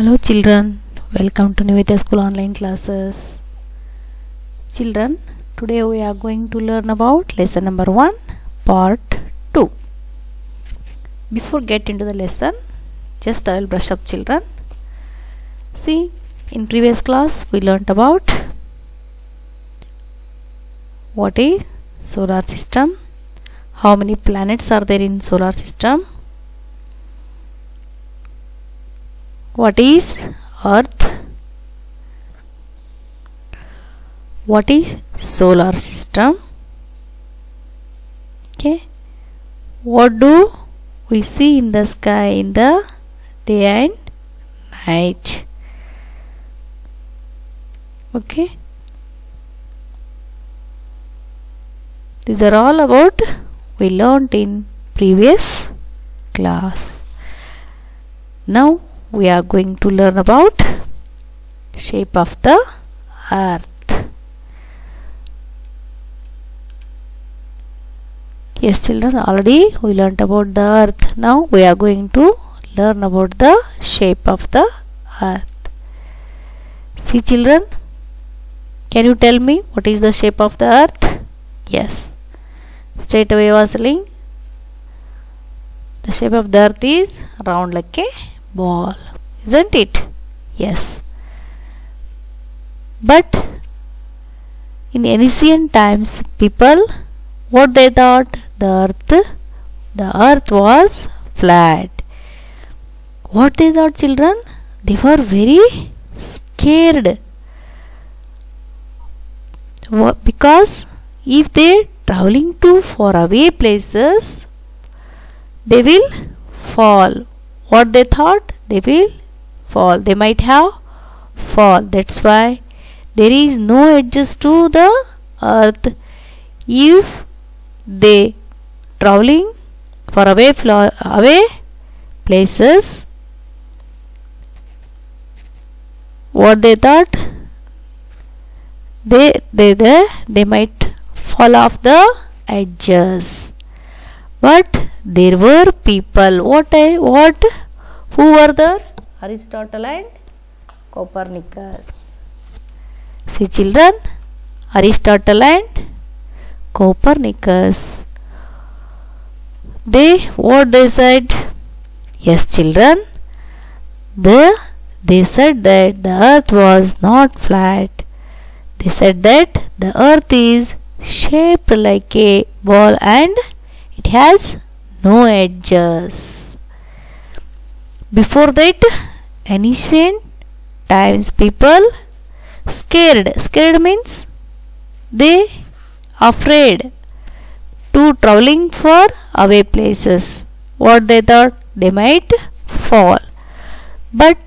Hello children, welcome to Nivedita School online classes. Children, today we are going to learn about lesson number 1, part 2. Before get into the lesson, just I will brush up children. See, in previous class we learnt about what is solar system, how many planets are there in solar system, what is earth? What is solar system? Okay. What do we see in the sky in the day and night? Okay. These are all about we learnt in previous class. Now we are going to learn about shape of the earth. Yes children already we learnt about the earth. Now we are going to learn about the shape of the earth. See children can you tell me what is the shape of the earth? Yes. Straight away was the shape of the earth is round like a ball. Isn't it? Yes. But in ancient times people what they thought? The earth the earth was flat. What they thought children? They were very scared. Because if they traveling to far away places they will fall what they thought they will fall. They might have fall. That's why there is no edges to the earth. If they traveling for away away places what they thought they they they, they might fall off the edges but there were people what I, what who were there? Aristotle and copernicus. See children aristotle and copernicus. They what they said? Yes children. The they said that the earth was not flat. They said that the earth is shaped like a ball and it has no edges. Before that ancient times people scared. Scared means they afraid to traveling for away places. What they thought they might fall. But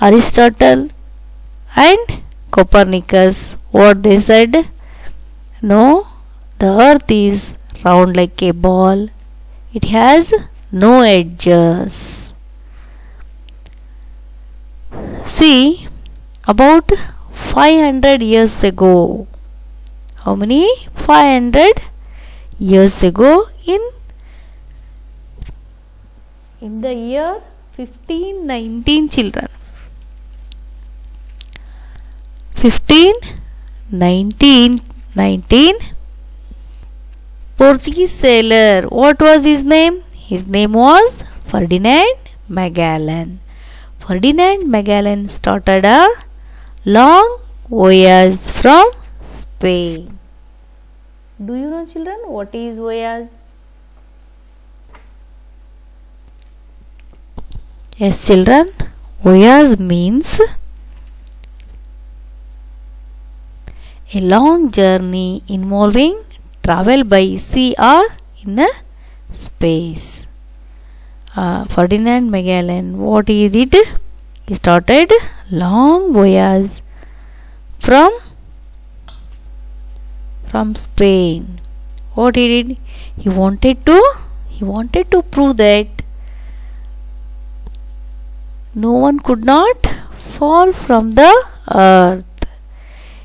aristotle and copernicus what they said no the earth is round like a ball. It has no edges. See about 500 years ago. How many? 500 years ago in in the year 1519 children. 15 19 Portuguese sailor. What was his name? His name was Ferdinand Magellan. Ferdinand Magellan started a long voyage from Spain. Do you know children what is voyage? Yes children. Voyage means a long journey involving travel by sea or in a space uh, Ferdinand Magellan what he did he started long voyage from from Spain. What he did? He wanted to he wanted to prove that no one could not fall from the earth.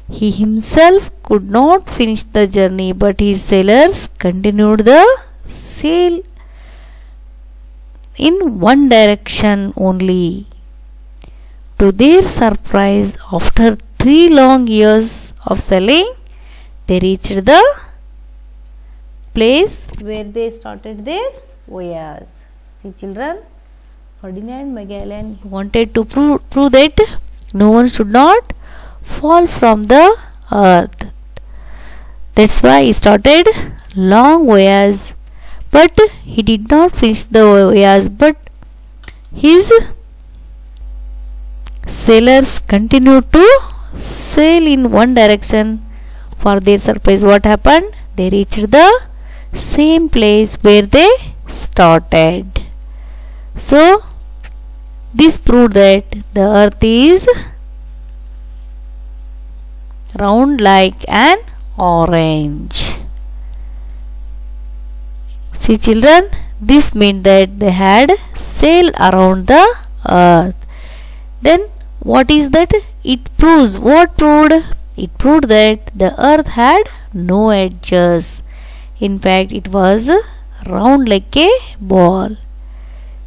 He himself could not finish the journey, but his sailors continued the sail in one direction only. to their surprise, after three long years of sailing, they reached the place where they started their voyage. See, children, Ferdinand Magellan wanted to prove, prove that no one should not fall from the earth. That's why he started long voyage, but he did not finish the voyage. But his sailors continued to sail in one direction. For their surprise, what happened? They reached the same place where they started. So, this proved that the earth is round like an orange. See children, this meant that they had sailed around the earth. Then what is that? It proves what proved? It proved that the earth had no edges. In fact, it was round like a ball.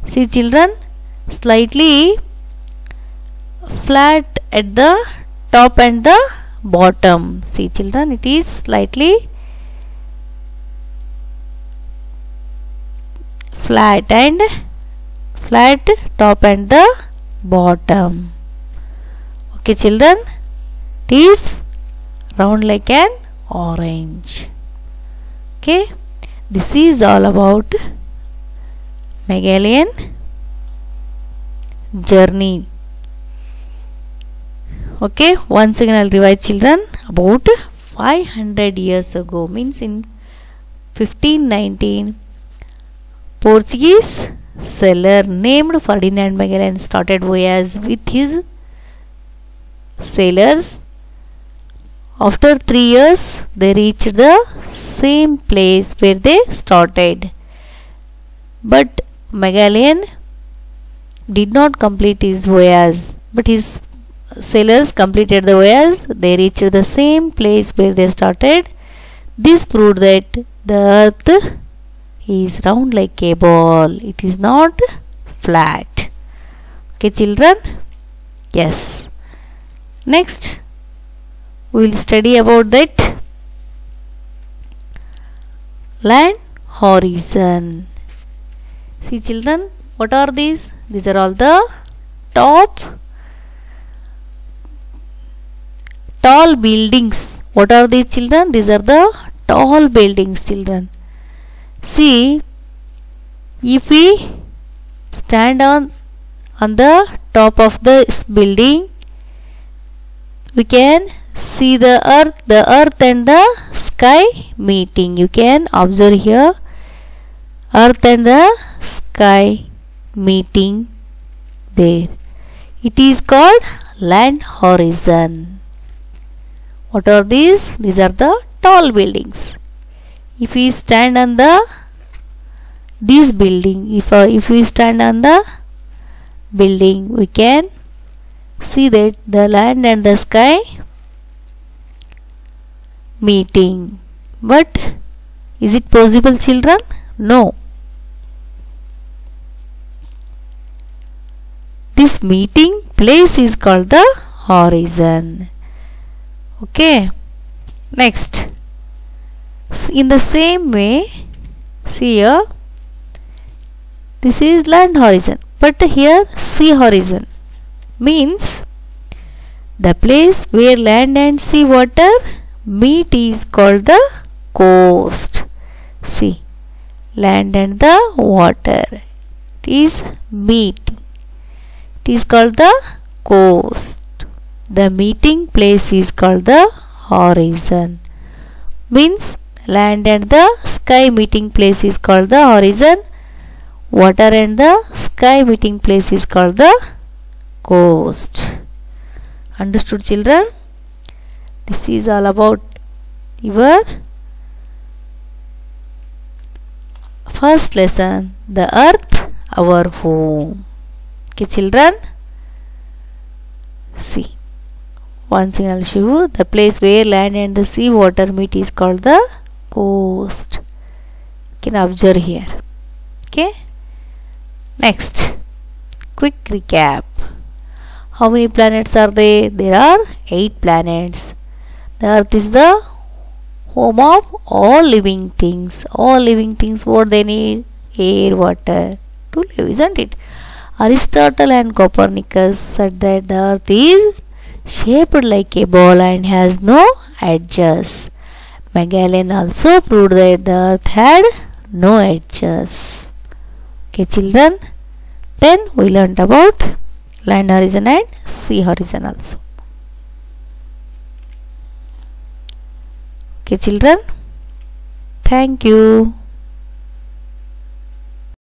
See children, slightly flat at the top and the bottom. See children, it is slightly flat and flat top and the bottom. Okay children, it is round like an orange. Okay, this is all about Magellan journey okay once again i'll revise children about 500 years ago means in 1519 portuguese sailor named ferdinand magellan started voyage with his sailors. After 3 years they reached the same place where they started. But magellan did not complete his voyage but his sailors completed the voyage. They reached the same place where they started. This proved that the earth is round like a ball. It is not flat. Okay children? Yes. Next we will study about that land horizon. See children what are these? These are all the top tall buildings. What are these children? These are the tall buildings children. See if we stand on on the top of this building we can see the earth the earth and the sky meeting. You can observe here earth and the sky meeting there. It is called land horizon what are these? These are the tall buildings. If we stand on the this building if uh, if we stand on the building we can see that the land and the sky meeting. But is it possible children? No. This meeting place is called the horizon okay? Next. In the same way see here. This is land horizon but here sea horizon. Means the place where land and sea water meet is called the coast. See land and the water it is meet. It is called the coast the meeting place is called the horizon. Means land and the sky meeting place is called the horizon. Water and the sky meeting place is called the coast. Understood children? This is all about your first lesson the earth our home. Okay children? See once I'll show you the place where land and the sea water meet is called the coast you can observe here okay next quick recap how many planets are there? There are 8 planets. The earth is the home of all living things. All living things what they need? Air, water to live, isn't it? Aristotle and Copernicus said that the earth is shaped like a ball and has no edges. Magellan also proved that the earth had no edges. Okay children, then we learnt about land horizon and sea horizon also. Okay children, thank you.